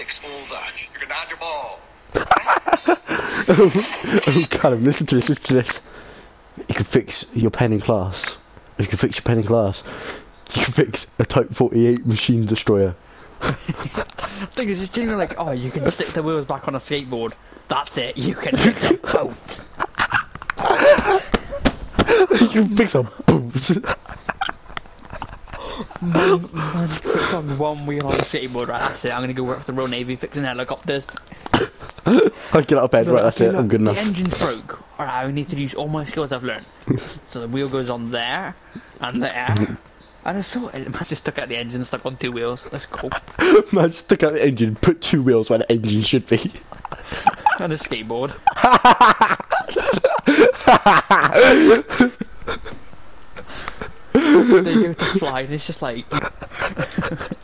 fix all that. You can have your ball. oh, Callum, listen to this, listen to this. You can fix your pen in class. You can fix your pen in class. You can fix a Type 48 machine destroyer. I think it's genuinely like, oh, you can stick the wheels back on a skateboard. That's it. You can fix a boat. you can fix a boat. Man, man puts on one wheel on a skateboard. Right, that's it. I'm gonna go work for the Royal Navy fixing helicopters. I get out of bed, right, that's it, I'm good enough. The engine's broke. Alright, I need to use all my skills I've learned. so the wheel goes on there and there. And I saw it. man just took out the engine stuck on two wheels. That's cool. Man, stuck out the engine, put two wheels where the engine should be. And a skateboard. They go to fly and it's just like